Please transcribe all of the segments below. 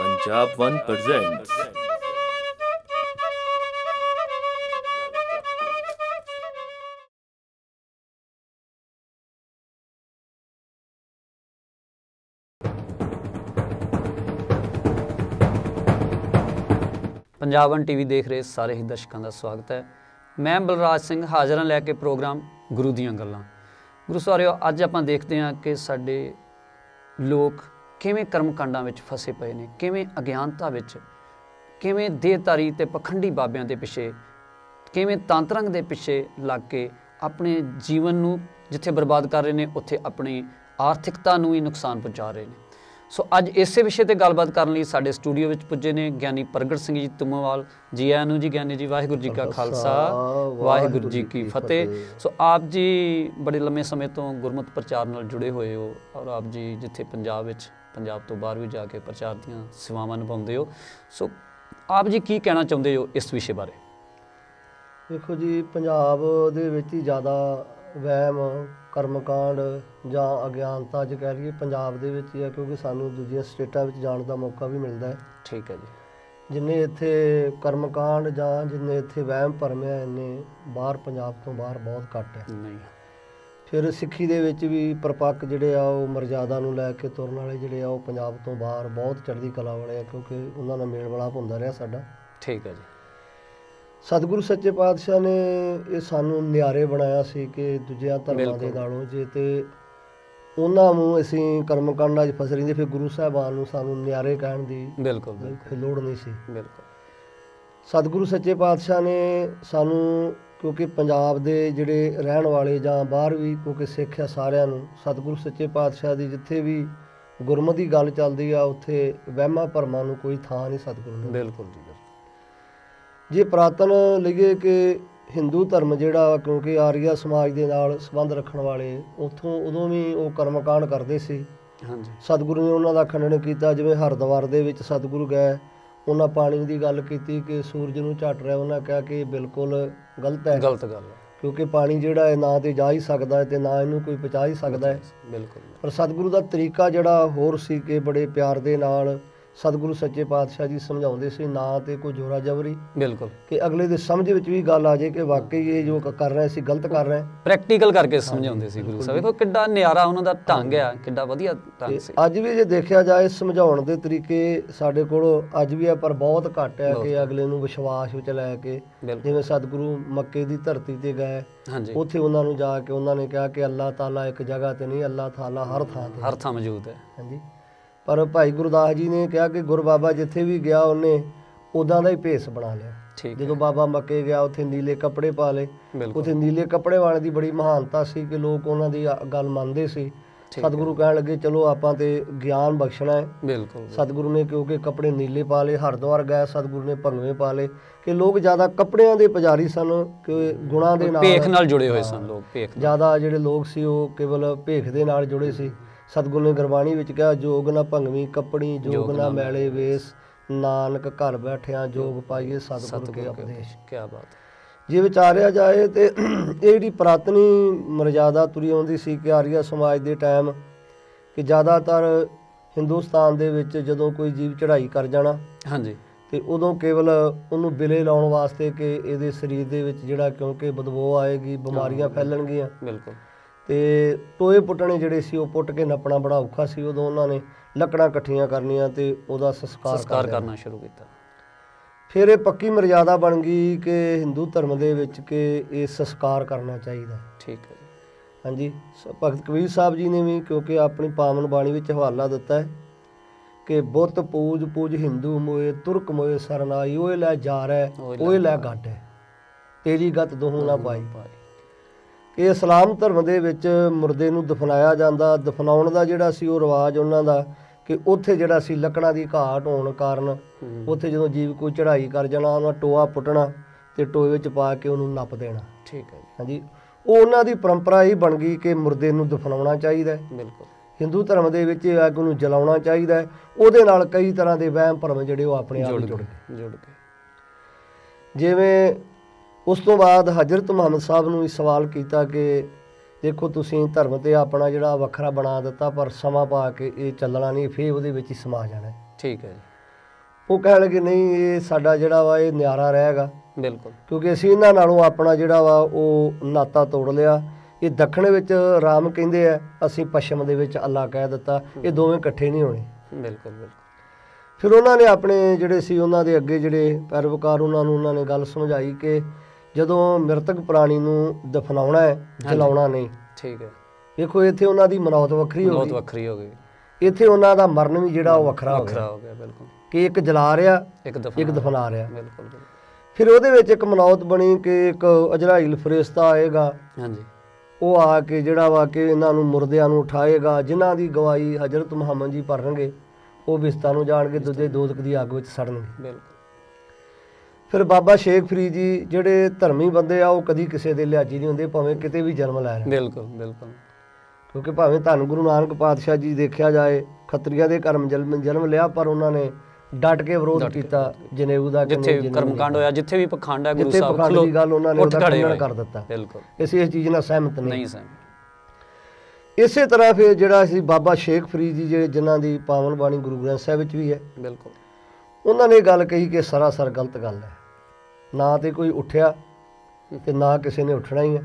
Punjab One presents Punjaban TV ਦੇਖ ਰਹੇ ਸਾਰੇ ਹੀ ਦਰਸ਼ਕਾਂ ਦਾ ਸਵਾਗਤ ਹੈ ਮੈਂ ਬਲਰਾਜ ਸਿੰਘ ਹਾਜ਼ਰਾਂ ਲੈ ਕੇ ਪ੍ਰੋਗਰਾਮ ਗੁਰੂ ਦੀਆਂ ਗੱਲਾਂ ਗੁਰੂ ਸਾਰਿਓ ਅੱਜ ਆਪਾਂ ਦੇਖਦੇ ਹਾਂ ਕਿ ਸਾਡੇ ਲੋਕ ਕਿਵੇਂ ਕਰਮਕਾਂਡਾਂ ਵਿੱਚ ਫਸੇ ਪਏ ਨੇ ਕਿਵੇਂ ਅਗਿਆਨਤਾ ਵਿੱਚ ਕਿਵੇਂ ਦੇਹਧਾਰੀ ਤੇ ਪਖੰਡੀ ਬਾਬਿਆਂ ਦੇ ਪਿੱਛੇ ਕਿਵੇਂ ਤਾਂਤਰੰਗ ਦੇ ਪਿੱਛੇ ਲੱਗ ਕੇ ਆਪਣੇ ਜੀਵਨ ਨੂੰ ਜਿੱਥੇ ਬਰਬਾਦ ਕਰ ਰਹੇ ਨੇ ਉੱਥੇ ਆਪਣੀ ਆਰਥਿਕਤਾ ਨੂੰ ਹੀ ਨੁਕਸਾਨ ਪਹੁੰਚਾ ਰਹੇ ਨੇ। ਸੋ ਅੱਜ ਇਸੇ ਵਿਸ਼ੇ ਤੇ ਗੱਲਬਾਤ ਕਰਨ ਲਈ ਸਾਡੇ ਸਟੂਡੀਓ ਵਿੱਚ ਪੁੱਜੇ ਨੇ ਗਿਆਨੀ ਪ੍ਰਗਟ ਸਿੰਘ ਜੀ ਤੁਮਵਾਲ। ਜੀ ਆਇਆਂ ਨੂੰ ਜੀ ਗਿਆਨੀ ਜੀ ਵਾਹਿਗੁਰੂ ਜੀ ਕਾ ਖਾਲਸਾ ਵਾਹਿਗੁਰੂ ਜੀ ਕੀ ਫਤਿਹ। ਸੋ ਆਪ ਜੀ ਬੜੇ ਲੰਮੇ ਸਮੇਂ ਤੋਂ ਗੁਰਮਤਿ ਪ੍ਰਚਾਰ ਨਾਲ ਜੁੜੇ ਹੋਏ ਹੋ ਔਰ ਆਪ ਜੀ ਜਿੱਥੇ ਪੰਜਾਬ ਵਿੱਚ ਪੰਜਾਬ ਤੋਂ ਬਾਹਰ ਵੀ ਜਾ ਕੇ ਪ੍ਰਚਾਰ ਦੀਆਂ ਸੇਵਾਵਾਂ ਨਿਭਾਉਂਦੇ ਹੋ। ਸੋ ਆਪ ਜੀ ਕੀ ਕਹਿਣਾ ਚਾਹੁੰਦੇ ਹੋ ਇਸ ਵਿਸ਼ੇ ਬਾਰੇ? ਦੇਖੋ ਜੀ ਪੰਜਾਬ ਦੇ ਵਿੱਚ ਹੀ ਜ਼ਿਆਦਾ ਵਹਿਮ ਕਰਮਕਾਂਡ ਜਾਂ ਅਗਿਆਨਤਾ ਜੇ ਕਹਿ ਲਈਏ ਪੰਜਾਬ ਦੇ ਵਿੱਚ ਹੀ ਹੈ ਕਿਉਂਕਿ ਸਾਨੂੰ ਦੂਜੀਆਂ ਸਟੇਟਾਂ ਵਿੱਚ ਜਾਣ ਦਾ ਮੌਕਾ ਵੀ ਮਿਲਦਾ ਹੈ। ਠੀਕ ਹੈ ਜੀ। ਜਿੰਨੇ ਇੱਥੇ ਕਰਮਕਾਂਡ ਜਾਂ ਜਿੰਨੇ ਇੱਥੇ ਵਹਿਮ ਭਰਮ ਹੈ ਇੰਨੇ ਬਾਹਰ ਪੰਜਾਬ ਤੋਂ ਬਾਹਰ ਬਹੁਤ ਘੱਟ ਹੈ। ਨਹੀਂ। ਫਿਰ ਸਿੱਖੀ ਦੇ ਵਿੱਚ ਵੀ ਪ੍ਰਪੱਕ ਜਿਹੜੇ ਆ ਉਹ ਮਰਜ਼ਾਦਾ ਨੂੰ ਲੈ ਕੇ ਤੁਰਨ ਵਾਲੇ ਜਿਹੜੇ ਆ ਉਹ ਪੰਜਾਬ ਤੋਂ ਬਾਹਰ ਬਹੁਤ ਚੜ੍ਹਦੀ ਕਲਾ ਵਾਲੇ ਆ ਕਿਉਂਕਿ ਉਹਨਾਂ ਨਾਲ ਮੇਲ ਮਿਲਾਪ ਹੁੰਦਾ ਰਿਹਾ ਸਾਡਾ। ਠੀਕ ਹੈ ਜੀ। ਸਤਿਗੁਰੂ ਸੱਚੇ ਪਾਤਸ਼ਾਹ ਨੇ ਇਹ ਸਾਨੂੰ ਨਿਆਰੇ ਬਣਾਇਆ ਸੀ ਕਿ ਦੂਜਿਆਂ ਧਰਮਾਂ ਦੇ। ਨਾਲੋਂ ਜੇ ਤੇ ਉਹਨਾਂ ਨੂੰ ਅਸੀਂ ਕਰਮਕਾਂਡਾਂ 'ਚ ਫਸ ਰਹਿੰਦੇ ਫਿਰ ਗੁਰੂ ਸਾਹਿਬਾਨ ਨੂੰ ਸਾਨੂੰ ਨਿਆਰੇ ਕਹਿਣ ਦੀ ਬਿਲਕੁਲ ਬਿਲਕੁਲ। ਲੋੜ ਨਹੀਂ ਸੀ। ਬਿਲਕੁਲ। ਸਤਿਗੁਰੂ ਸੱਚੇ ਪਾਤਸ਼ਾਹ ਨੇ ਸਾਨੂੰ ਕਿਉਂਕਿ ਪੰਜਾਬ ਦੇ ਜਿਹੜੇ ਰਹਿਣ ਵਾਲੇ ਜਾਂ ਬਾਹਰ ਵੀ ਕਿਉਂਕਿ ਸਿੱਖ ਆ ਸਾਰਿਆਂ ਨੂੰ ਸਤਿਗੁਰੂ ਸੱਚੇ ਪਾਤਸ਼ਾਹ ਦੀ ਜਿੱਥੇ ਵੀ ਗੁਰਮਤਿ ਦੀ ਗੱਲ ਚੱਲਦੀ ਆ ਉੱਥੇ ਵਹਿਮਾਂ ਭਰਮਾਂ ਨੂੰ ਕੋਈ ਥਾਂ ਨਹੀਂ ਸਤਿਗੁਰੂ ਨੇ ਬਿਲਕੁਲ ਜੀ। ਜੇ ਪ੍ਰਾਤਨ ਲਈਏ ਕਿ ਹਿੰਦੂ ਧਰਮ ਜਿਹੜਾ ਕਿਉਂਕਿ ਆਰੀਆ ਸਮਾਜ ਦੇ ਨਾਲ ਸੰਬੰਧ ਰੱਖਣ ਵਾਲੇ ਉਥੋਂ ਉਦੋਂ ਵੀ ਉਹ ਕਰਮਕਾਂਡ ਕਰਦੇ ਸੀ। ਹਾਂਜੀ। ਸਤਿਗੁਰੂ ਨੇ ਉਹਨਾਂ ਦਾ ਖੰਡਨ ਕੀਤਾ ਜਿਵੇਂ ਹਰਦੁਆਰ ਦੇ ਵਿੱਚ ਸਤਿਗੁਰੂ ਗਏ ਉਹਨਾਂ ਪਾਣੀ ਦੀ ਗੱਲ ਕੀਤੀ ਕਿ ਸੂਰਜ ਨੂੰ ਝਟ ਰਿਹਾ ਉਹਨਾਂ ਕਿਹਾ ਕਿ ਇਹ ਬਿਲਕੁਲ ਗਲਤ ਹੈ। ਗਲਤ ਗੱਲ ਹੈ। ਕਿਉਂਕਿ ਪਾਣੀ ਜਿਹੜਾ ਹੈ ਨਾ ਤੇ ਜਾ ਹੀ ਸਕਦਾ ਹੈ ਤੇ ਨਾ ਇਹਨੂੰ ਕੋਈ ਪਹੁੰਚਾ ਹੀ ਸਕਦਾ ਹੈ। ਬਿਲਕੁਲ। ਪਰ ਸਤਿਗੁਰੂ ਦਾ ਤਰੀਕਾ ਜਿਹੜਾ ਹੋਰ ਸੀ ਕਿ ਬੜੇ ਪਿਆਰ ਦੇ ਨਾਲ ਸਤਿਗੁਰੂ ਸੱਚੇ ਪਾਤਸ਼ਾਹ ਜੀ ਸਮਝਾਉਂਦੇ ਸੀ ਨਾ ਤੇ ਕੋਈ ਜੋਰਾ ਜਬਰੀ। ਬਿਲਕੁਲ। ਕਿ ਅਗਲੇ ਦੇ ਸਮਝ ਵਿੱਚ ਵੀ ਗੱਲ ਆ ਜਾਏ ਕਿ ਵਾਕਈ ਇਹ ਜੋ ਕਰ ਰਹੇ ਸੀ ਗਲਤ ਕਰ ਰਹੇ। ਪ੍ਰੈਕਟੀਕਲ ਕਰਕੇ ਸਮਝਾਉਂਦੇ ਸੀ ਗੁਰੂ ਸਾਹਿਬ। ਵੇਖੋ ਕਿੱਡਾ ਨਿਆਰਾ ਉਹਨਾਂ ਦਾ ਢੰਗ ਆ ਕਿੱਡਾ ਵਧੀਆ ਢੰਗ ਸੀ। ਅੱਜ ਵੀ ਜੇ ਦੇਖਿਆ ਜਾਏ ਸਮਝਾਉਣ ਦੇ ਤਰੀਕੇ ਸਾਡੇ ਕੋਲ ਅੱਜ ਵੀ ਆ ਪਰ ਬਹੁਤ ਘੱਟ ਹੈ ਕਿ ਅਗਲੇ ਨੂੰ ਵਿਸ਼ਵਾਸ ਵਿੱਚ ਲੈ ਕੇ ਜਿਵੇਂ ਸਤਿਗੁਰੂ ਮੱਕੇ ਦੀ ਧਰਤੀ ਤੇ ਗਏ ਉੱਥੇ ਉਹਨਾਂ ਨੂੰ ਜਾ ਕੇ ਉਹਨਾਂ ਨੇ ਕਿਹਾ ਕਿ ਅੱਲਾਹ ਤਾਲਾ ਇੱਕ ਜਗ੍ਹਾ ਤੇ ਨਹੀਂ ਅੱਲਾਹ ਤਾਲਾ ਹਰ ਥਾਂ ਤੇ। ਹਰ ਥਾਂ ਮੌਜੂਦ ਹੈ। ਹਾਂਜੀ। ਪਰ ਭਾਈ ਗੁਰਦਾਸ ਜੀ ਨੇ ਕਿਹਾ ਕਿ ਗੁਰ ਬਾਬਾ ਜਿੱਥੇ ਵੀ ਗਿਆ ਉਹਨੇ ਉਦਾਂ ਦਾ ਹੀ ਭੇਸ ਬਣਾ ਲਿਆ। ਜਦੋਂ ਬਾਬਾ ਮੱਕੇ ਗਿਆ ਉੱਥੇ ਨੀਲੇ ਕੱਪੜੇ ਪਾ ਲਏ। ਬਿਲਕੁਲ। ਉੱਥੇ ਨੀਲੇ ਕੱਪੜੇ ਵਾਲੇ ਦੀ ਬੜੀ ਮਹਾਨਤਾ ਸੀ ਕਿ ਲੋਕ ਉਹਨਾਂ ਦੀ ਗੱਲ ਮੰਨਦੇ ਸੀ। ਸਤਿਗੁਰੂ ਕਹਿਣ ਲੱਗੇ ਚਲੋ ਆਪਾਂ ਤੇ ਗਿਆਨ ਬਖਸ਼ਣਾ ਹੈ। ਬਿਲਕੁਲ ਸਤਿਗੁਰੂ ਨੇ ਕਿਉਂਕਿ ਕੱਪੜੇ ਨੀਲੇ ਪਾ ਲਏ ਹਰਦੁਆਰ ਗਏ ਸਤਿਗੁਰੂ ਨੇ ਭੰਗਵੇਂ ਪਾ ਲਏ। ਕਿ ਲੋਕ ਜ਼ਿਆਦਾ ਕੱਪੜਿਆਂ ਦੇ ਪੁਜਾਰੀ ਸਨ ਕਿ ਗੁਣਾਂ ਦੇ ਨਾਲ ਭੇਖ ਨਾਲ ਜੁੜੇ ਹੋਏ ਸਨ ਲੋਕ ਭੇਖ। ਜ਼ਿਆਦਾ ਜਿਹੜੇ ਲੋਕ ਸੀ ਉਹ ਕੇਵਲ ਭੇਖ ਦੇ ਨਾਲ ਜੁੜੇ ਸੀ। ਸਤਿਗੁਰੂ ਨੇ ਗੁਰਬਾਣੀ ਵਿੱਚ ਕਿਹਾ ਜੋਗ ਨਾ ਭੰਗਵੀਂ ਕੱਪੜੀ ਜੋਗ ਨਾ ਮੈਲੇ ਵੇਸ। ਨਾਨਕ ਘਰ ਬੈਠਿਆਂ ਜੋਗ ਪਾਈਏ ਸਤਿਗੁਰੂ ਕੇ ਉਪਦੇਸ਼। ਕੀ ਬਾਤ। ਜੇ ਵਿਚਾਰਿਆ ਜਾਏ ਤੇ ਇਹ ਜਿਹੜੀ ਪ੍ਰਾਤਨੀ ਮਰਜ਼ਾਦਾ ਤੁਰੀ ਆਉਂਦੀ ਸੀ ਕਿ ਆਰੀਆ ਸਮਾਜ ਦੇ ਟਾਈਮ ਕਿ ਜ਼ਿਆਦਾਤਰ ਹਿੰਦੁਸਤਾਨ ਦੇ ਵਿੱਚ ਜਦੋਂ ਕੋਈ ਜੀਵ ਚੜ੍ਹਾਈ ਕਰ ਜਾਣਾ ਹਾਂਜੀ। ਤੇ ਉਦੋਂ ਕੇਵਲ ਉਹਨੂੰ ਬਿਲੇ ਲਾਉਣ ਵਾਸਤੇ ਕਿ ਇਹਦੇ ਸਰੀਰ ਦੇ ਵਿੱਚ ਜਿਹੜਾ ਕਿਉਂਕਿ ਬਦਬੂ ਆਏਗੀ ਬਿਮਾਰੀਆਂ ਫੈਲਣਗੀਆਂ। ਬਿਲਕੁਲ। ਤੇ ਟੋਏ ਪੁੱਟਣੇ ਜਿਹੜੇ ਸੀ ਉਹ ਪੁੱਟ ਕੇ ਨੱਪਣਾ ਬੜਾ ਔਖਾ ਸੀ ਉਦੋਂ ਉਹਨਾਂ ਨੇ ਲੱਕੜਾਂ ਇਕੱਠੀਆਂ ਕਰਨੀਆਂ ਤੇ ਉਹਦਾ ਸੰਸਕਾਰ ਸੰਸਕਾਰ। ਕਰਨਾ ਸ਼ੁਰੂ ਕੀਤਾ। ਫਿਰ ਇਹ ਪੱਕੀ ਮਰਜ਼ਾਦਾ ਬਣ ਗਈ ਕਿ ਹਿੰਦੂ ਧਰਮ ਦੇ ਵਿੱਚ ਕਿ ਇਹ ਸੰਸਕਾਰ ਕਰਨਾ ਚਾਹੀਦਾ। ਠੀਕ ਹੈ। ਹਾਂਜੀ ਭਗਤ ਕਬੀਰ ਸਾਹਿਬ ਜੀ ਨੇ ਵੀ ਕਿਉਂਕਿ ਆਪਣੀ ਪਾਵਨ ਬਾਣੀ ਵਿੱਚ ਹਵਾਲਾ ਦਿੱਤਾ ਹੈ ਕਿ ਬੁੱਤ ਪੂਜ ਪੂਜ ਹਿੰਦੂ ਮੋਏ ਤੁਰਕ ਮੋਏ ਸਰਨਾਈ ਓਏ ਲੈ ਜਾ ਰਹਿ ਓਏ ਲੈ ਗੱਡ। ਤੇਰੀ ਗਤ ਦੋਹੂ ਨਾ ਪਾਈ। ਕਿ ਇਸਲਾਮ ਧਰਮ ਦੇ ਵਿੱਚ ਮੁਰਦੇ ਨੂੰ ਦਫਨਾਇਆ ਜਾਂਦਾ। ਦਫਨਾਉਣ ਦਾ ਜਿਹੜਾ ਸੀ ਉਹ ਰਿਵਾਜ ਉਹਨਾਂ ਦਾ ਕਿ ਉੱਥੇ ਜਿਹੜਾ ਸੀ ਲੱਕੜਾਂ ਦੀ ਘਾਟ ਹੋਣ ਕਾਰਨ। ਉੱਥੇ ਜਦੋਂ ਜੀਵ ਕੋਈ ਚੜ੍ਹਾਈ ਕਰ ਜਾਣਾ ਉਹਨਾਂ ਟੋਆ ਪੁੱਟਣਾ ਤੇ ਟੋਏ ਵਿੱਚ ਪਾ ਕੇ ਉਹਨੂੰ ਨੱਪ ਦੇਣਾ। ਠੀਕ ਹੈ ਹਾਂਜੀ। ਉਹ ਉਹਨਾਂ ਦੀ ਪਰੰਪਰਾ ਹੀ ਬਣ ਗਈ ਕਿ ਮੁਰਦੇ ਨੂੰ ਦਫਨਾਉਣਾ ਚਾਹੀਦਾ ਹੈ। ਬਿਲਕੁਲ। ਹਿੰਦੂ ਧਰਮ ਦੇ ਵਿੱਚ ਇਹ ਅੱਗ ਨੂੰ ਜਲਾਉਣਾ ਚਾਹੀਦਾ ਹੈ। ਉਹਦੇ ਨਾਲ ਕਈ ਤਰ੍ਹਾਂ ਦੇ ਵਹਿਮ ਭਰਮ ਜਿਹੜੇ ਉਹ ਆਪਣੇ ਆਪ ਜੁੜ ਗਏ। ਜੁੜ ਗਏ। ਜਿਵੇਂ ਉਸ ਤੋਂ ਬਾਅਦ ਹਜ਼ਰਤ ਮੁਹੰਮਦ ਸਾਹਿਬ ਨੂੰ ਇਹ ਸਵਾਲ ਕੀਤਾ ਕਿ ਦੇਖੋ ਤੁਸੀਂ ਧਰਮ ਤੇ ਆਪਣਾ ਜਿਹੜਾ ਵੱਖਰਾ ਬਣਾ ਦਿੱਤਾ ਪਰ ਸਮਾਂ ਪਾ ਕੇ ਇਹ ਚੱਲਣਾ ਨਹੀਂ ਫੇਰ ਉਹਦੇ ਵਿੱਚ ਹੀ ਸਮਾ ਜਾਣਾ। ਠੀਕ ਹੈ ਜੀ। ਉਹ ਕਹਿਣ ਲੱਗੇ ਨਹੀਂ ਇਹ ਸਾਡਾ ਜਿਹੜਾ ਵਾ ਇਹ ਨਿਆਰਾ ਰਹੇਗਾ। ਬਿਲਕੁਲ। ਕਿਉਂਕਿ ਅਸੀਂ ਇਹਨਾਂ ਨਾਲੋਂ ਆਪਣਾ ਜਿਹੜਾ ਵਾ ਉਹ ਨਾਤਾ ਤੋੜ ਲਿਆ। ਇਹ ਦੱਖਣ ਵਿੱਚ ਰਾਮ ਕਹਿੰਦੇ ਆ ਅਸੀਂ ਪੱਛਮ ਦੇ ਵਿੱਚ ਅੱਲਾ ਕਹਿ ਦਿੱਤਾ। ਇਹ ਦੋਵੇਂ ਇਕੱਠੇ ਨਹੀਂ ਹੋਣੇ। ਬਿਲਕੁਲ ਬਿਲਕੁਲ। ਫਿਰ ਉਹਨਾਂ ਨੇ ਆਪਣੇ ਜਿਹੜੇ ਸੀ ਉਹਨਾਂ ਦੇ ਅੱਗੇ ਜਿਹੜੇ ਪੈਰਵਕਾਰ ਉਹਨਾਂ ਨੂੰ ਉਹਨਾਂ ਨੇ ਗੱਲ ਸਮਝਾਈ ਕਿ ਜਦੋਂ ਮ੍ਰਿਤਕ ਪ੍ਰਾਣੀ ਨੂੰ ਦਫਨਾਉਣਾ ਹੈ ਜਲਾਉਣਾ ਨਹੀਂ ਠੀਕ ਹੈ। ਵੇਖੋ ਇੱਥੇ ਉਹਨਾਂ ਦੀ ਮਨੌਤ ਵੱਖਰੀ ਹੋ ਗਈ। ਵੱਖਰੀ ਹੋ ਗਈ। ਇੱਥੇ ਉਹਨਾਂ ਦਾ ਮਰਨ ਵੀ ਜਿਹੜਾ ਉਹ ਵੱਖਰਾ ਹੋ ਵੱਖਰਾ ਗਿਆ। ਹੋ ਗਿਆ ਬਿਲਕੁਲ। ਕਿ ਇੱਕ ਜਲਾ ਰਿਹਾ ਇੱਕ ਦਫਨਾ ਇੱਕ ਦਫਨਾ ਰਿਹਾ। ਬਿਲਕੁਲ ਬਿਲਕੁਲ। ਫਿਰ ਉਹਦੇ ਵਿੱਚ ਇੱਕ ਮਨੌਤ ਬਣੀ ਕਿ ਇੱਕ ਅਜਰਾਇਲ ਫਰਿਸ਼ਤਾ ਆਏਗਾ। ਹਾਂਜੀ। ਉਹ ਆ ਕੇ ਜਿਹੜਾ ਵਾ ਕਿ ਇਹਨਾਂ ਨੂੰ ਮੁਰਦਿਆਂ ਨੂੰ ਉਠਾਏਗਾ ਜਿਨ੍ਹਾਂ ਦੀ ਗਵਾਹੀ ਹਜ਼ਰਤ ਮੁਹੰਮਦ ਜੀ ਭਰਨਗੇ ਉਹ ਬਿਸਤਾਂ ਨੂੰ ਜਾਣ ਕੇ ਦੂਜੇ ਦੋਜ਼ਖ ਦੀ ਅੱਗ ਵਿੱਚ ਸੜਨਗੇ। ਬਿਲਕੁਲ। ਫਿਰ ਬਾਬਾ ਸ਼ੇਖ ਫਰੀਦ ਜੀ ਜਿਹੜੇ ਧਰਮੀ ਬੰਦੇ ਆ ਉਹ ਕਦੀ ਕਿਸੇ ਦੇ ਲਿਹਾਜੀ ਨਹੀਂ ਹੁੰਦੇ ਭਾਵੇਂ ਕਿਤੇ ਵੀ ਜਨਮ ਲੈ ਲੈਣ ਬਿਲਕੁਲ ਬਿਲਕੁਲ। ਕਿਉਂਕਿ ਭਾਵੇਂ ਧੰਨ ਗੁਰੂ ਨਾਨਕ ਪਾਤਸ਼ਾਹ ਜੀ ਦੇਖਿਆ ਜਾਏ ਖੱਤਰੀਆਂ ਦੇ ਕਰਮ ਜਨਮ ਜਨਮ ਲਿਆ ਪਰ ਉਹਨਾਂ ਨੇ ਡਟ ਕੇ ਵਿਰੋਧ ਕੀਤਾ ਜਨੇਊ ਦਾ ਜਿੱਥੇ ਕਰਮਕਾਂਡ ਹੋਇਆ। ਜਿੱਥੇ ਵੀ ਪਖੰਡ ਹੈ ਗੁਰੂ ਸਾਹਿਬ ਖਲੋ- ਦੀ ਗੱਲ ਉਹਨਾਂ ਨੇ ਉਹਦਾ ਖੰਡਨ। ਕਰ ਦਿੱਤਾ। ਬਿਲਕੁਲ। ਅਸੀਂ ਇਸ ਚੀਜ਼ ਨਾਲ ਸਹਿਮਤ ਨਹੀਂ। ਨਹੀਂ ਸਹਿ ਇਸੇ ਤਰ੍ਹਾਂ ਫਿਰ ਜਿਹੜਾ ਸੀ ਬਾਬਾ ਸ਼ੇਖ ਫਰੀਦ ਜੀ ਜਿਹੜੇ ਜਿਨ੍ਹਾਂ ਦੀ ਪਾਵਨ ਬਾਣੀ ਗੁਰੂ ਗ੍ਰੰਥ ਸਾਹਿਬ ਵਿੱਚ ਵੀ ਹੈ ਬਿਲਕੁਲ। ਉਹਨਾਂ ਨੇ ਗੱਲ ਕਹੀ ਕਿ ਸਰਾਸਰ ਗਲਤ ਗੱਲ ਹੈ। ਨਾ ਤੇ ਕੋਈ ਉੱਠਿਆ ਤੇ ਨਾ ਕਿਸੇ ਨੇ ਉੱਠਣਾ ਹੀ ਹੈ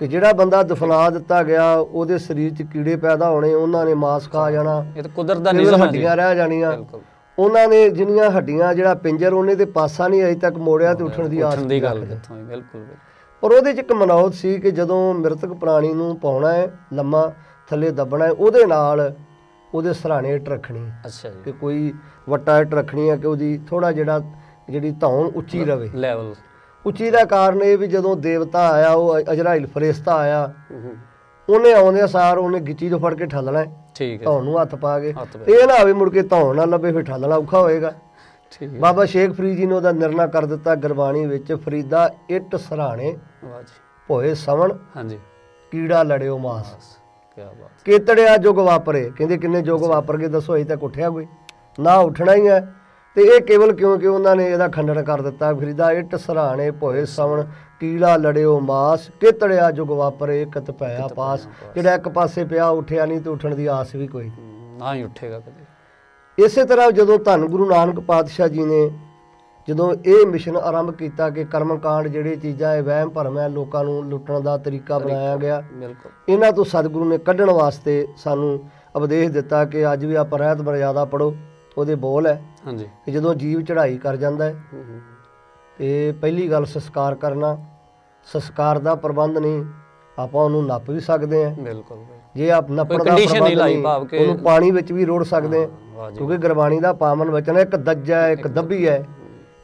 ਕਿ ਜਿਹੜਾ ਬੰਦਾ ਦਫਨਾ ਦਿੱਤਾ ਗਿਆ ਉਹਦੇ ਸਰੀਰ 'ਚ ਕੀੜੇ ਪੈਦਾ ਹੋਣੇ ਉਹਨਾਂ ਨੇ ਮਾਸ ਖਾ ਜਾਣਾ ਇਹ ਤਾਂ ਕੁਦਰਤ ਦਾ ਨਿਯਮ ਹੈ ਹੱਡੀਆਂ ਰਹਿ ਜਾਣੀਆਂ। ਉਹਨਾਂ ਨੇ ਜਿੰਨੀਆਂ ਹੱਡੀਆਂ ਜਿਹੜਾ ਪਿੰਜਰ ਉਹਨੇ ਤੇ ਪਾਸਾ ਨਹੀਂ ਅਜੇ ਤੱਕ ਮੋੜਿਆ ਤੇ ਉੱਠਣ ਦੀ ਆਸ ਉੱਠਣ ਦੀ ਗੱਲ। ਕਿੱਥੋਂ ਹੈ ਬਿਲਕੁਲ। ਪਰ ਉਹਦੇ 'ਚ ਇੱਕ ਮਨੌਤ ਸੀ ਕਿ ਜਦੋਂ ਮ੍ਰਿਤਕ ਪ੍ਰਾਣੀ ਨੂੰ ਪਾਉਣਾ ਹੈ ਲੰਮਾ ਥੱਲੇ ਦੱਬਣਾ ਹੈ ਉਹਦੇ ਨਾਲ ਉਹਦੇ ਸਰਾਣੇ ਇੱਟ ਰੱਖਣੀ ਹੈ ਅੱਛਾ ਜੀ। ਕਿ ਕੋਈ ਵੱਟਾ ਇੱਟ ਰੱਖਣੀ ਹੈ ਕਿ ਉਹਦੀ ਥੋੜਾ ਜਿਹੜਾ ਜਿਹੜੀ ਧੌਣ ਉੱਚੀ ਰਵੇ। ਲੈਵਲ ਉੱਚੀ ਦਾ ਕਾਰਨ ਇਹ ਵੀ ਜਦੋਂ ਦੇਵਤਾ ਆਇਆ ਉਹ ਅਜਰਾਇਲ ਫਰਿਸ਼ਤਾ ਆਇਆ ਉਹਨੇ ਆਉਂਦਿਆਂ ਸਾਰ ਉਹਨੇ ਗਿੱਚੀ ਤੋਂ ਫੜ ਕੇ ਠੱਲਣਾ ਠੀਕ ਹੈ। ਧੌਣ ਨੂੰ ਹੱਥ ਪਾ ਕੇ। ਇਹ ਨਾ ਹੋਵੇ ਮੁੜ ਕੇ ਧੌਣ ਨਾ ਲੱਭੇ ਫਿਰ ਠੱਲਣਾ ਔਖਾ ਹੋਏਗਾ। ਠੀਕ ਹੈ। ਬਾਬਾ ਸ਼ੇਖ ਫਰੀਦ ਜੀ ਨੇ ਉਹਦਾ ਨਿਰਣਾ ਕਰ ਦਿੱਤਾ ਗੁਰਬਾਣੀ ਵਿੱਚ ਫਰੀਦਾ ਇੱਟ ਸਰਾਣੇ ਵਾਹ ਜੀ। ਭੋਏ ਸਵਣ ਹਾਂਜੀ। ਕੀੜਾ ਲੜਿਓ ਮਾਸ। ਕੀ ਬਾਤ। ਕੇਤੜਿਆ ਜੁਗ ਵਾਪਰੇ। ਕਹਿੰਦੇ ਕਿੰਨੇ ਜੁਗ ਵਾਪਰ ਗਏ ਦੱਸੋ ਅਜੇ ਤੱਕ ਉੱਠਿਆ ਕੋਈ? ਨਾ ਉੱਠਣਾ ਹੀ ਹੈ। ਤੇ ਇਹ ਕੇਵਲ ਕਿਉਂਕਿ ਉਹਨਾਂ ਨੇ ਇਹਦਾ ਖੰਡਨ ਕਰ ਦਿੱਤਾ? ਫਰੀਦਾ ਇੱਟ ਸਰਾਣੇ ਭੋਏ ਸਵਣ ਕੀੜਾ ਲੜਿਓ ਮਾਸ ਕੇਤੜਿਆ ਜੁਗ ਵਾਪਰੇ ਇਕਤ ਪਿਆ ਪਾਸ। ਜਿਹੜਾ ਇੱਕ ਪਾਸੇ ਪਿਆ ਉੱਠਿਆ ਨਹੀਂ ਤੇ ਉੱਠਣ ਦੀ ਆਸ ਵੀ ਕੋਈ ਨਾ ਹੀ ਉੱਠੇਗਾ ਕਦੇ। ਇਸੇ ਤਰ੍ਹਾਂ ਜਦੋਂ ਧੰਨ ਗੁਰੂ ਨਾਨਕ ਪਾਤਸ਼ਾਹ ਜੀ ਨੇ ਜਦੋਂ ਇਹ ਮਿਸ਼ਨ ਆਰੰਭ ਕੀਤਾ ਕਿ ਕਰਮਕਾਂਡ ਜਿਹੜੇ ਚੀਜ਼ਾਂ ਇਹ ਵਹਿਮ ਭਰਮ ਹੈ ਲੋਕਾਂ ਨੂੰ ਲੁੱਟਣ ਦਾ ਤਰੀਕਾ ਬਣਾਇਆ ਗਿਆ। ਇਹਨਾਂ ਤੋਂ ਸਤਿਗੁਰੂ ਨੇ ਕੱਢਣ ਵਾਸਤੇ ਸਾਨੂੰ ਉਪਦੇਸ਼ ਦਿੱਤਾ ਕਿ ਅੱਜ ਵੀ ਆਪਾਂ ਰਹਿਤ ਮਰਜ਼ਾਦਾ ਪੜੋ ਉਹਦੇ ਬੋਲ ਹੈ ਹਾਂਜੀ। ਕਿ ਜਦੋਂ ਜੀਵ ਚੜ੍ਹਾਈ ਕਰ ਜਾਂਦਾ ਹੈ ਤੇ ਪਹਿਲੀ ਗੱਲ ਸੰਸਕਾਰ ਕਰਨਾ ਸੰਸਕਾਰ ਦਾ ਪ੍ਰਬੰਧ ਨਹੀਂ ਆਪਾਂ ਉਹਨੂੰ ਨੱਪ ਵੀ ਸਕਦੇ ਹਾਂ। ਬਿਲਕੁਲ। ਜੇ ਆਪ ਨੱਪਣ ਦਾ ਪ੍ਰਬੰਧ ਨਹੀਂ ਉਹਨੂੰ ਪਾਣੀ ਵਿੱਚ ਵੀ ਰੋੜ ਸਕਦੇ ਜੀ। ਕਿਉਂਕਿ ਗੁਰਬਾਣੀ ਦਾ ਪਾਵਨ ਵਚਨ ਹੈ ਇੱਕ ਦੱਜਾ ਹੈ ਇੱਕ ਦੱਬੀ ਹੈ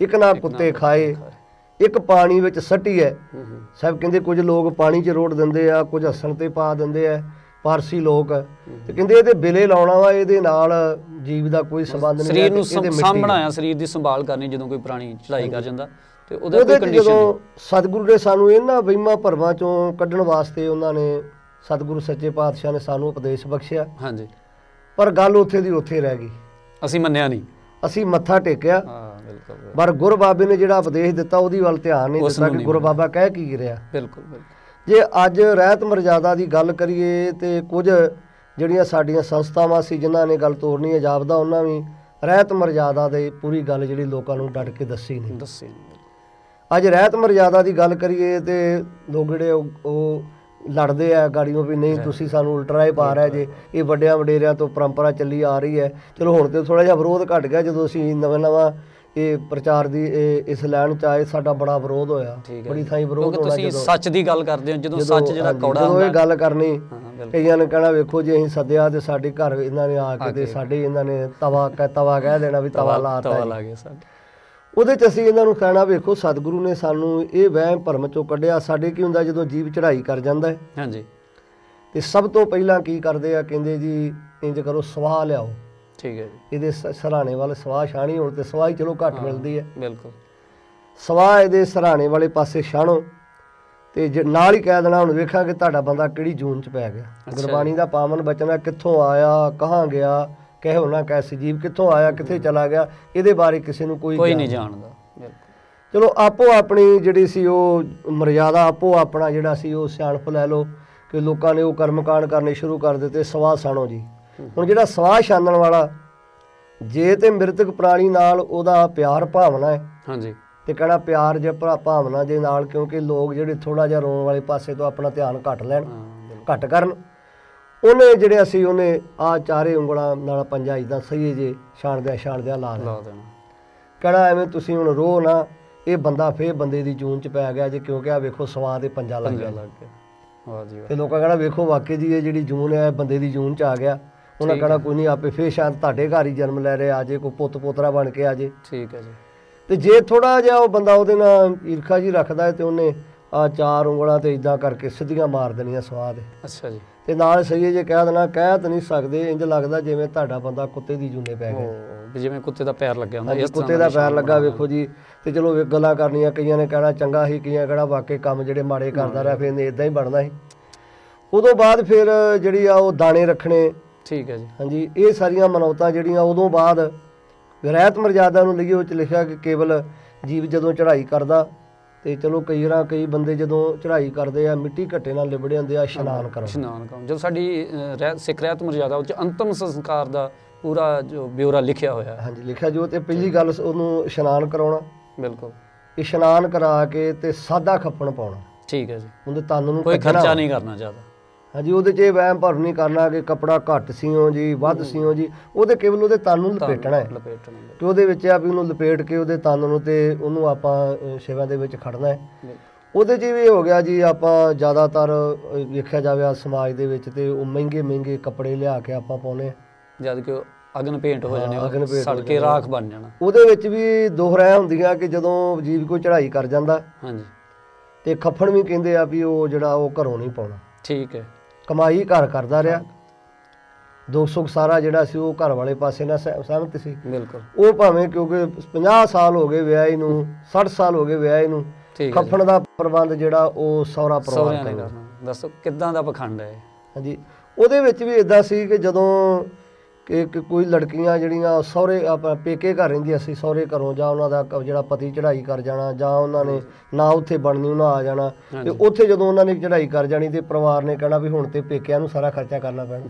ਇੱਕ ਨਾ ਕੁੱਤੇ ਖਾਏ ਇੱਕ ਪਾਣੀ ਵਿੱਚ ਸੱਟੀ ਹੂੰ, ਸਭ ਕਹਿੰਦੇ ਕੁਝ ਲੋਕ ਪਾਣੀ 'ਚ ਰੋੜ ਦਿੰਦੇ ਆ ਕੁਝ ਹੱਸਣ ਤੇ ਪਾ ਦਿੰਦੇ ਆ। ਪਾਰਸੀ ਲੋਕ ਤੇ ਕਹਿੰਦੇ ਇਹਦੇ ਬਿਲੇ ਲਾਉਣਾ ਵਾ ਇਹਦੇ ਨਾਲ ਜੀਵ ਦਾ ਕੋਈ ਸੰਬੰਧ ਨਹੀਂ ਸਰੀਰ ਨੂੰ ਸਾਂਭਣਾ। ਆ। ਸਰੀਰ ਦੀ ਸੰਭਾਲ ਕਰਨੀ ਜਦੋਂ ਕੋਈ ਪ੍ਰਾਣੀ ਚੜਾਈ ਕਰ ਜਾਂਦਾ ਤੇ ਉਹਦਾ ਕੋਈ ਕੰਡੀਸ਼ਨ ਜਦੋਂ ਸਤਿਗੁਰੂ ਨੇ ਸਾਨੂੰ ਇਹਨਾਂ ਵਹਿਮਾਂ ਭਰਮਾਂ ਚੋਂ ਕੱਢਣ ਵਾਸਤੇ ਉਹਨਾਂ ਨੇ ਸਤਿਗੁਰੂ ਸੱਚੇ ਪਾਤਸ਼ਾਹ ਨੇ ਸਾਨੂੰ ਉਪਦੇਸ਼ ਬਖਸ਼ਿਆ। ਹਾਂਜੀ। ਪਰ ਗੱਲ ਉੱਥੇ ਦੀ ਉੱਥੇ ਰਹਿ ਗਈ। ਅਸੀਂ ਮੰਨਿਆ ਨਹੀਂ। ਅਸੀਂ ਮੱਥਾ ਟੇਕਿਆ। ਹਾਂ ਬਿਲਕੁਲ ਪਰ ਗੁਰ ਬਾਬੇ ਨੇ ਜਿਹੜਾ ਉਪਦੇਸ਼ ਦਿੱਤਾ ਉਹਦੀ ਵੱਲ ਧਿਆਨ ਨਹੀਂ ਦਿੱਤਾ ਕਿ ਗੁਰ ਬਾਬਾ ਕਹਿ ਕੀ ਰਿਹਾ। ਬਿਲਕੁਲ ਬਿਲਕੁਲ। ਜੇ ਅੱਜ ਰਹਿਤ ਮਰਜ਼ਾਦਾ ਦੀ ਗੱਲ ਕਰੀਏ ਤੇ ਕੁਝ ਜਿਹੜੀਆਂ ਸਾਡੀਆਂ ਸੰਸਥਾਵਾਂ ਸੀ ਜਿਨ੍ਹਾਂ ਨੇ ਗੱਲ ਤੋਰਨੀ ਹੈ ਜਾਪਦਾ ਉਹਨਾਂ ਵੀ ਰਹਿਤ ਮਰਜ਼ਾਦਾ ਦੇ ਪੂਰੀ ਗੱਲ ਜਿਹੜੀ ਲੋਕਾਂ ਨੂੰ ਡਟ ਕੇ ਦੱਸੀ ਨਹੀਂ ਦੱਸੇ ਨਹੀਂ। ਅੱਜ ਰਹਿਤ ਮਰਜ਼ਾਦਾ ਦੀ ਗੱਲ ਕਰੀਏ ਤੇ ਲੋਕ ਜਿਹੜੇ ਉਹ- ਲੜਦੇ ਆ ਗਾੜੀਆਂ ਵੀ ਨਹੀਂ ਤੁਸੀਂ ਸਾਨੂੰ ਉਲਟਰਾ ਹੀ ਪਾ ਰਿਹਾ ਜੇ ਇਹ ਵੱਡਿਆਂ ਵਡੇਰਿਆਂ ਤੋਂ ਪਰੰਪਰਾ ਚੱਲੀ ਆ ਰਹੀ ਹੈ ਚਲੋ ਹੁਣ ਤੇ ਥੋੜਾ ਜਿਹਾ ਵਿਰੋਧ ਘਟ ਗਿਆ ਜਦੋਂ ਅਸੀਂ ਨਵਾਂ ਨਵਾਂ ਇਹ ਪ੍ਰਚਾਰ ਦੀ ਇਸ ਲੈਣ ਚ ਆਏ ਸਾਡਾ ਬੜਾ ਵਿਰੋਧ ਹੋਇਆ। ਬੜੀ। ਥਾਈਂ ਵਿਰੋਧ ਕਿਉਂਕਿ ਹੋਣਾ ਤੁਸੀਂ ਜਦੋਂ ਸੱਚ ਦੀ ਗੱਲ ਕਰਦੇ ਹੋ ਜਦੋਂ ਸੱਚ ਜਿਹੜਾ ਕੌੜਾ ਜਦੋਂ ਇਹ ਹੁੰਦਾ ਗੱਲ ਕਰਨੀ ਕਈਆਂ ਨੇ ਕਹਿਣਾ ਵੇਖੋ ਜੇ ਅਸੀਂ ਸੱਦਿਆ ਤੇ ਸਾਡੇ ਘਰ ਇਹਨਾਂ ਨੇ ਆ ਕੇ ਤੇ ਸਾਡੇ ਇਹਨਾਂ ਨੇ ਤਵਾ ਕਹਿ ਤਵਾ ਕਹਿ ਦੇਣਾ ਵੀ ਤਵਾ ਲਾਤਾ ਤਵਾ ਜੀ। ਲਾ ਸਾਡੇ ਉਹਦੇ ਚ ਅਸੀਂ ਇਹਨਾਂ ਨੂੰ ਕਹਿਣਾ ਵੇਖੋ ਸਤਿਗੁਰੂ ਨੇ ਸਾਨੂੰ ਇਹ ਵਹਿਮ ਭਰਮ ਚੋਂ ਕੱਢਿਆ। ਸਾਡੇ ਕੀ ਹੁੰਦਾ ਜਦੋਂ ਜੀਵ ਚੜ੍ਹਾਈ ਕਰ ਜਾਂਦਾ ਹੈ। ਹਾਂਜੀ। ਤੇ ਸਭ ਤੋਂ ਪਹਿਲਾਂ ਕੀ ਕਰਦੇ ਆ ਕਹਿੰਦੇ ਜੀ ਇੰਜ ਕਰੋ ਸਵਾਹ ਲਿਆਓ। ਠੀਕ ਹੈ ਜੀ। ਇਹਦੇ ਸਰਾਣੇ ਵਾਲੇ ਸਵਾਹ ਛਾਣੀ ਹੁਣ ਤੇ ਸਵਾਹ ਚਲੋ ਘੱਟ ਮਿਲਦੀ ਹੈ। ਬਿਲਕੁਲ। ਸਵਾਹ ਇਹਦੇ ਸਰਾਣੇ ਵਾਲੇ ਪਾਸੇ ਛਾਣੋ ਤੇ ਜੇ ਨਾਲ ਹੀ ਕਹਿ ਦੇਣਾ ਹੁਣ ਵੇਖਾਂਗੇ ਤੁਹਾਡਾ ਬੰਦਾ ਕਿਹੜੀ ਜੂਨ ਚ ਪੈ ਗਿਆ। ਗੁਰਬਾਣੀ ਦਾ ਪਾਵਨ ਬਚਨ ਹੈ ਕਿੱਥੋਂ ਆਇਆ ਕਹਾਂ ਗਿਆ ਕਹਿ ਹੋਣਾ ਕੈਸੀ ਜੀਵ ਕਿੱਥੋਂ ਆਇਆ ਕਿੱਥੇ ਚਲਾ ਗਿਆ ਇਹਦੇ ਬਾਰੇ ਕਿਸੇ ਨੂੰ ਕੋਈ ਕੋਈ ਨਹੀਂ ਜਾਣਦਾ ਚਲੋ ਆਪੋ ਆਪਣੀ ਜਿਹੜੀ ਸੀ ਉਹ ਮਰਜ਼ਾਦਾ ਆਪੋ ਆਪਣਾ ਜਿਹੜਾ ਸੀ ਉਹ ਸਿਆਣਪ ਲੈ ਲਓ ਕਿ ਲੋਕਾਂ ਨੇ ਉਹ ਕਰਮਕਾਂਡ ਕਰਨੇ ਸ਼ੁਰੂ ਕਰ ਦਿੱਤੇ ਸਵਾਹ ਸਾਣੋ ਜੀ। ਹੁਣ ਜਿਹੜਾ ਸਵਾਹ ਛਾਨਣ ਵਾਲਾ ਜੇ ਤੇ ਮ੍ਰਿਤਕ ਪ੍ਰਾਣੀ ਨਾਲ ਉਹਦਾ ਪਿਆਰ ਭਾਵਨਾ ਹੈ ਹਾਂਜੀ। ਤੇ ਕਹਿਣਾ ਪਿਆਰ ਜੇ ਭਾਵਨਾ ਦੇ ਨਾਲ ਕਿਉਂਕਿ ਲੋਕ ਜਿਹੜੇ ਥੋੜਾ ਜਿਹਾ ਰੋਣ ਵਾਲੇ ਪਾਸੇ ਤੋਂ ਆਪਣਾ ਧਿਆਨ ਘੱਟ ਲੈਣ ਘੱਟ ਕਰਨ ਉਹਨੇ ਜਿਹੜੇ ਅਸੀਂ ਉਹਨੇ ਆ ਚਾਰੇ ਉਂਗਲਾਂ ਨਾਲ ਪੰਜਾ ਇਦਾਂ ਸਹੀ ਜੇ ਛਾਣਦਿਆਂ ਛਾਣਦਿਆਂ ਲਾ ਲਾ ਦੇਣਾ। ਕਹਿਣਾ ਐਵੇਂ ਤੁਸੀਂ ਹੁਣ ਰੋ ਨਾ ਇਹ ਬੰਦਾ ਫੇਰ ਬੰਦੇ ਦੀ ਜੂਨ ਚ ਪੈ ਗਿਆ ਜੇ ਕਿਉਂਕਿ ਆ ਵੇਖੋ ਸਵਾਦ ਤੇ ਪੰਜਾ ਲੱਗ ਗਿਆ ਲੱਗ ਗਿਆ ਵਾਹ ਜੀ ਵਾਹ। ਤੇ ਲੋਕਾਂ ਕਹਿਣਾ ਵੇਖੋ ਵਾਕਈ ਜੀ ਇਹ ਜਿਹੜੀ ਜੂਨ ਹੈ ਬੰਦੇ ਦੀ ਜੂਨ ਚ ਆ ਗਿਆ। ਉਹਨਾਂ ਕਹਿਣਾ ਕੋਈ ਨਹੀਂ ਆਪੇ ਫੇਰ ਸ਼ਾਂਤ ਤੁਹਾਡੇ ਘਰ ਹੀ ਜਨਮ ਲੈ ਰਿਹਾ ਆਜੇ ਕੋਈ ਪੁੱਤ ਪੋਤਰਾ ਬਣ ਕੇ ਆਜੇ ਠੀਕ ਹੈ ਜੀ। ਤੇ ਜੇ ਥੋੜਾ ਜਿਹਾ ਉਹ ਬੰਦਾ ਉਹਦੇ ਨਾਲ ਈਰਖਾ ਜੀ ਰੱਖਦਾ ਹੈ ਤੇ ਉਹਨੇ ਆ ਚਾਰ ਉਂਗਲਾਂ ਤੇ ਇਦਾਂ ਕਰਕੇ ਸਿੱਧੀਆਂ ਮਾਰ ਦੇਣੀਆਂ ਸਵਾਦ ਅੱਛਾ ਜੀ। ਤੇ ਨਾਲ ਸਹੀ ਜੇ ਕਹਿ ਦੇਣਾ ਕਹਿ ਤਾਂ ਨਹੀਂ ਸਕਦੇ ਇੰਜ ਲੱਗਦਾ ਜਿਵੇਂ ਤੁਹਾਡਾ ਬੰਦਾ ਕੁੱਤੇ ਦੀ ਜੂਨੇ ਪੈ ਗਿਆ। ਵੀ ਜਿਵੇਂ ਕੁੱਤੇ ਦਾ ਪੈਰ ਲੱਗਿਆ ਹੁੰਦਾ ਇਸ ਕੁੱਤੇ ਦਾ ਪੈਰ ਲੱਗਾ। ਵੇਖੋ ਜੀ ਤੇ ਚਲੋ ਵੇ ਗੱਲਾਂ ਕਰਨੀਆਂ ਕਈਆਂ ਨੇ ਕਹਿਣਾ ਚੰਗਾ ਸੀ ਕਈਆਂ ਕਹਿਣਾ ਵਾਕਈ ਕੰਮ ਜਿਹੜੇ ਮਾੜੇ ਕਰਦਾ ਰਿਹਾ ਫਿਰ ਇਦਾਂ ਹੀ ਬਣਨਾ ਸੀ। ਉਦੋਂ ਬਾਅਦ ਫਿਰ ਜਿਹੜੀ ਆ ਉਹ ਦਾਣੇ ਰੱਖਣੇ ਠੀਕ ਹੈ ਜੀ। ਹਾਂਜੀ ਇਹ ਸਾਰੀਆਂ ਮਨੌਤਾਂ ਜਿਹੜੀਆਂ ਉਦੋਂ ਬਾਅਦ ਵਿਰਾਇਤ ਮਰਜ਼ਾਦਾ ਨੂੰ ਲਈ ਉਹ ਚ ਲਿਖਿਆ ਕਿ ਕੇਵਲ ਜੀਵ ਜਦੋਂ ਚੜ੍ਹਾਈ ਕਰਦਾ ਤੇ ਚਲੋ ਕਈ ਵਾਰ ਕਈ ਬੰਦੇ ਜਦੋਂ ਚੜ੍ਹਾਈ ਕਰਦੇ ਆ ਮਿੱਟੀ ਘੱਟੇ ਨਾਲ ਲਿਬੜੇ ਹੁੰਦੇ ਆ ਇਸ਼ਨਾਨ ਕਰੋ ਇਸ਼ਨਾਨ ਕਰੋ ਜਦੋਂ ਸਾਡੀ ਸਿੱਖ ਰਹਿਤ ਮਰਜ਼ਾਦਾ ਉਹ ਚ ਅੰਤਮ ਸੰਸਕਾਰ ਦਾ ਪੂਰਾ ਜੋ ਬਿਊਰਾ ਲਿਖਿਆ ਹੋਇਆ ਹੈ। ਹਾਂਜੀ ਲਿਖਿਆ ਜੋ ਤੇ ਪਹਿਲੀ ਗੱਲ ਉਹਨੂੰ ਇਸ਼ਨਾਨ ਕਰਾਉਣਾ। ਬਿਲਕੁਲ। ਇਸ਼ਨਾਨ ਕਰਾ ਕੇ ਤੇ ਸਾਦਾ ਖੱਪਣ ਪਾਉਣਾ। ਠੀਕ ਹੈ ਜੀ। ਉਹਦੇ ਤਨ ਨੂੰ ਕੋਈ। ਖਰਚਾ ਨਹੀਂ ਕਰਨਾ ਜ਼ਿਆਦਾ। ਹਾਂਜੀ ਉਹਦੇ 'ਚ ਇਹ ਵਹਿਮ ਭਰਮ ਨਹੀਂ ਕਰਨਾ ਕਿ ਕਪੜਾ ਘੱਟ ਸੀਓ ਜੀ ਵੱਧ ਸੀਓ ਜੀ ਉਹਦੇ ਕੇਵਲ ਉਹਦੇ ਤਨ ਨੂੰ ਤਾਂ ਲਪੇਟਣਾ ਹੈ। ਕਿ ਉਹਦੇ ਵਿੱਚ ਆ ਵੀ ਉਹਨੂੰ ਲਪੇਟ ਕੇ ਉਹਦੇ ਤਨ ਨੂੰ ਤੇ ਉਹਨੂੰ ਆਪਾਂ ਸੇਵਾ ਦੇ ਵਿੱਚ ਖੜਨਾ ਹੈ। ਉਹਦੇ 'ਚ ਵੀ ਹੋ ਗਿਆ ਜੀ ਆਪਾਂ ਜ਼ਿਆਦਾਤਰ ਵੇਖਿਆ ਜਾਵੇ ਆ ਸਮਾਜ ਦੇ ਵਿੱਚ ਤੇ ਉਹ ਮਹਿੰਗੇ ਮਹਿੰਗੇ ਕੱਪੜੇ ਲਿਆ ਕੇ ਆਪਾਂ ਪਾਉਨੇ ਜਦ ਕਿ ਅਗਨ ਭੇਂਟ ਹੋ ਜਾਣੇ ਸੜ ਕੇ। ਰਾਖ ਬਣ ਜਾਣਾ। ਉਹਦੇ ਵਿੱਚ ਵੀ ਦੋਹਰਾਇਆ ਹੁੰਦੀਆਂ ਕਿ ਜਦੋਂ ਜੀਵ ਕੋਈ ਚੜ੍ਹਾਈ ਕਰ ਜਾਂਦਾ। ਹਾਂਜੀ। ਤੇ ਖੱਫਣ ਵੀ ਕਹਿੰਦੇ ਆ ਵੀ ਉਹ ਜਿਹੜਾ ਉਹ ਘਰੋਂ ਨਹੀਂ ਪਾਉਣਾ। ਠੀਕ ਹੈ। ਕਮਾਈ ਘਰ ਕਰਦਾ ਰਿਹਾ। ਦੁੱਖ ਸੁੱਖ ਸਾਰਾ ਜਿਹੜਾ ਸੀ ਉਹ ਘਰ ਵਾਲੇ ਪਾਸੇ ਨਾਲ ਸਹਿ- ਸਹਿਮਤ ਸੀ। ਬਿਲਕੁਲ। ਉਹ ਭਾਵੇਂ ਕਿਉਂਕਿ 50 ਸਾਲ ਹੋ ਗਏ ਵਿਆਹੀ ਨੂੰ 60 ਸਾਲ ਹੋ ਗਏ ਵਿਆਹੀ ਨੂੰ। ਖੱਫਣ ਦਾ ਪ੍ਰਬੰਧ ਜਿਹੜਾ ਉਹ ਸੌਰਾ ਪਰਿਵਾਰ ਨੇ ਕਰਦਾ ਦੱਸੋ ਕਿੱਦਾਂ ਦਾ ਪਖੰਡ ਹੈ? ਹਾਂਜੀ। ਉਹਦੇ ਵਿੱਚ ਵੀ ਇਦਾਂ ਸੀ ਕਿ ਜਦੋਂ ਕਿ ਕੋਈ ਲੜਕੀਆਂ ਜਿਹੜੀਆਂ ਸਹੁਰੇ ਆਪਣਾ ਪੇਕੇ ਘਰ ਰਹਿੰਦੀਆਂ ਸੀ ਸਹੁਰੇ ਘਰੋਂ ਜਾਂ ਉਹਨਾਂ ਦਾ ਜਿਹੜਾ ਪਤੀ ਚੜ੍ਹਾਈ ਕਰ ਜਾਣਾ ਜਾਂ ਉਹਨਾਂ ਨੇ ਨਾ ਉੱਥੇ ਬਣਨੀ ਉਹਨਾਂ ਆ ਜਾਣਾ। ਤੇ। ਉੱਥੇ ਜਦੋਂ ਉਹਨਾਂ ਨੇ ਚੜ੍ਹਾਈ ਕਰ ਜਾਣੀ ਤੇ ਪਰਿਵਾਰ ਨੇ ਕਹਿਣਾ ਵੀ ਹੁਣ ਤੇ ਪੇਕਿਆਂ ਨੂੰ ਸਾਰਾ ਖਰਚਾ ਕਰਨਾ ਪੈਣਾ।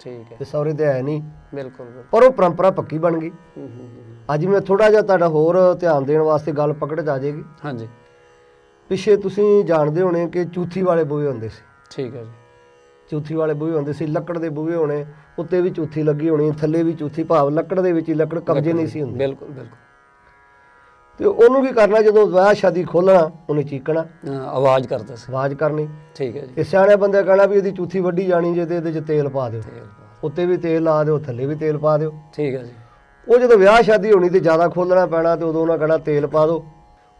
ਠੀਕ ਹੈ। ਤੇ ਸਹੁਰੇ ਤੇ ਹੈ ਨਹੀਂ। ਬਿਲਕੁਲ ਪਰ ਉਹ ਪਰੰਪਰਾ ਪੱਕੀ ਬਣ ਗਈ। ਅੱਜ ਮੈਂ ਥੋੜਾ ਜਿਹਾ ਤੁਹਾਡਾ ਹੋਰ ਧਿਆਨ ਦੇਣ ਵਾਸਤੇ ਗੱਲ ਪਕੜ ਚ ਆ ਜਾਏਗੀ ਹਾਂਜੀ। ਪਿੱਛੇ ਤੁਸੀਂ ਜਾਣਦੇ ਹੋਣੇ ਕਿ ਚੂਥੀ ਵਾਲੇ ਬੂਹੇ ਹੁੰਦੇ ਸੀ। ਠੀਕ ਹੈ ਜੀ। ਚੂਥੀ ਵਾਲੇ ਬੂਹੇ ਹੁੰਦੇ ਸੀ ਲੱਕੜ ਦੇ ਬੂਹੇ ਹੋਣੇ ਉੱਤੇ ਵੀ ਚੂਥੀ ਲੱਗੀ ਹੋਣੀ ਥੱਲੇ ਵੀ ਚੂਥੀ ਭਾਵ ਲੱਕੜ ਦੇ ਵਿੱਚ ਹੀ ਲੱਕੜ ਕਬਜੇ ਨਹੀਂ ਸੀ ਹੁੰਦੇ। ਬਿਲਕੁਲ ਬਿਲਕੁਲ। ਤੇ ਉਹਨੂੰ ਕੀ ਕਰਨਾ ਜਦੋਂ ਵਿਆਹ ਸ਼ਾਦੀ ਖੋਲਣਾ ਉਹਨੇ ਚੀਕਣਾ। ਆਵਾਜ਼ ਕਰਦਾ ਸੀ। ਆਵਾਜ਼ ਕਰਨੀ। ਠੀਕ ਹੈ ਜੀ। ਤੇ ਸਿਆਣੇ ਬੰਦੇ ਕਹਿਣਾ ਵੀ ਇਹਦੀ ਚੂਥੀ ਵੱਢੀ ਜਾਣੀ ਜੇ ਤੇ ਇਹਦੇ 'ਚ ਤੇਲ ਪਾ ਦਿਓ। ਉੱਤੇ ਵੀ ਤੇਲ ਲਾ ਦਿਓ ਥੱਲੇ ਵੀ ਤੇਲ ਪਾ ਦਿਓ। ਠੀਕ ਹੈ ਜੀ। ਉਹ ਜਦੋਂ ਵਿਆਹ ਸ਼ਾਦੀ ਹੋਣੀ ਤੇ ਜ਼ਿਆਦਾ ਖੋਲਣਾ ਪੈਣਾ ਤੇ ਉਦੋਂ ਉਹਨਾਂ ਕਹਿਣਾ ਤੇਲ ਪਾ ਦਿਓ।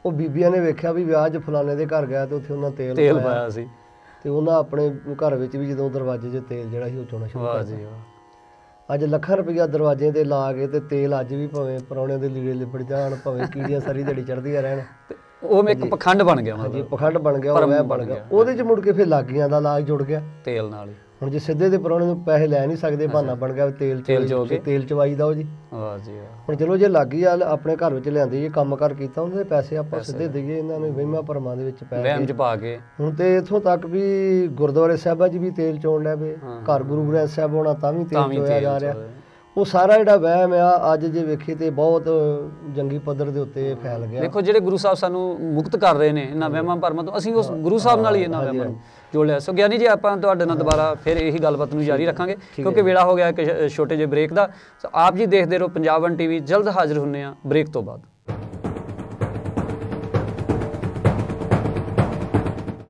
ਉਹ ਬੀਬੀਆਂ ਨੇ ਵੇਖਿਆ ਵੀ ਵਿਆਹ 'ਚ ਫਲਾਣੇ ਦੇ ਘਰ ਗਿਆ ਤੇ ਉੱਥੇ ਉਹਨਾਂ ਤੇਲ ਤੇਲ ਪਾਇਆ। ਸੀ। ਤੇ ਉਹਨਾਂ ਆਪਣੇ ਘਰ ਵਿੱਚ ਵੀ ਜਦੋਂ ਦਰਵਾਜ਼ੇ 'ਚ ਤੇਲ ਜਿਹੜਾ ਸੀ ਉਹ ਚੋਣਾ ਸ਼ੁਰੂ ਵਾਹ ਕਰ ਜੀ ਵਾਹ। ਅੱਜ ਲੱਖਾਂ ਰੁਪਈਆ ਦਰਵਾਜ਼ੇ ਤੇ ਲਾ ਕੇ ਤੇ ਤੇਲ ਅੱਜ ਵੀ ਭਾਵੇਂ ਪਰੌਣਿਆਂ ਦੇ ਲੀੜੇ ਲਿਪੜ ਜਾਣ ਭਾਵੇਂ ਕੀੜੀਆਂ ਸਾਰੀ ਦਿਹਾੜੀ ਚੜਦੀਆਂ ਰਹਿਣ। ਤੇ ਉਹ ਇੱਕ ਪਖੰਡ ਬਣ ਗਿਆ ਹਾਂਜੀ ਮਤਲਬ ਪਖੰਡ ਬਣ ਗਿਆ ਉਹ ਵਹਿ ਬਣ ਗਿਆ। ਉਹਦੇ 'ਚ ਮੁੜ ਕੇ ਫਿਰ ਲਾਗੀਆਂ ਦਾ ਇਲਾਜ ਜੁੜ ਗਿਆ। ਤੇਲ ਨਾਲ ਹੀ। ਹੁਣ ਜੇ ਸਿੱਧੇ ਦੇ ਪਰੌਣੇ ਨੂੰ ਪੈਸੇ ਲੈ ਨਹੀਂ ਸਕਦੇ ਬਹਾਨਾ ਬਣ ਗਿਆ ਤੇਲ ਤੇਲ ਚੋ ਕੇ। ਤੇਲ ਚਵਾਈ ਦਾ ਉਹ ਜੀ। ਵਾਹ ਜੀ ਹੁਣ ਚਲੋ ਜੇ ਲਾਗੀ ਆ ਆਪਣੇ ਘਰ ਵਿੱਚ ਲਿਆਂਦੀ ਇਹ ਕੰਮ ਕਰ ਕੀਤਾ ਉਹਨਾਂ ਦੇ ਪੈਸੇ ਆਪਾਂ ਸਿੱਧੇ ਦਈਏ ਇਹਨਾਂ ਨੇ ਵਹਿਮਾਂ ਭਰਮਾਂ ਦੇ ਵਿੱਚ ਪੈ ਵਹਿਮ ਚ ਪਾ ਕੇ। ਹੁਣ ਤੇ ਇਥੋਂ ਤੱਕ ਵੀ ਗੁਰਦੁਆਰੇ ਸਾਹਿਬਾਂ 'ਚ ਵੀ ਤੇਲ ਚੋਣ ਲੱਗ ਪਏ। ਘਰ ਗੁਰੂ ਗ੍ਰੰਥ ਸਾਹਿਬ ਹੋਣਾ ਤਾਂ ਵੀ ਤੇਲ ਚੋਇਆ ਜਾ ਰਿਹਾ। ਉਹ ਸਾਰਾ ਜਿਹੜਾ ਵਹਿਮ ਆ ਅੱਜ ਜੇ ਵੇਖੀ ਤੇ ਬਹੁਤ ਜੰਗੀ ਪੱਧਰ ਦੇ ਉੱਤੇ ਫੈਲ ਗਿਆ। ਦੇਖੋ ਜਿਹੜੇ ਗੁਰੂ ਸਾਹਿਬ ਸਾਨੂੰ ਮੁਕਤ ਕਰ ਰਹੇ ਨੇ ਇਹਨਾਂ ਵਹਿਮਾਂ ਭਰਮਾਂ ਤੋਂ ਅਸੀਂ ਉਸ ਗੁਰੂ ਸਾਹਿਬ ਨਾਲ ਹੀ ਇਹਨਾਂ ਵਹਿਮਾਂ ਜੋੜ ਲਿਆ। ਸੋ ਗਿਆਨੀ ਜੀ ਆਪਾਂ ਤੁਹਾਡੇ ਨਾਲ ਦੁਬਾਰਾ ਫਿਰ ਇਹੀ ਗੱਲਬਾਤ ਨੂੰ ਜਾਰੀ ਰੱਖਾਂਗੇ। ਕਿਉਂਕਿ ਵੇਲਾ ਹੋ ਗਿਆ ਇੱਕ ਛੋਟੇ ਜਿਹੇ ਬ੍ਰੇਕ ਦਾ। ਸੋ ਆਪ ਜੀ ਦੇਖਦੇ ਰਹੋ ਪੰਜਾਬ ਵਨ ਟੀਵੀ ਜਲਦ ਹਾਜ਼ਰ ਹੁੰਨੇ ਆ ਬ੍ਰੇਕ ਤੋਂ ਬਾਅਦ।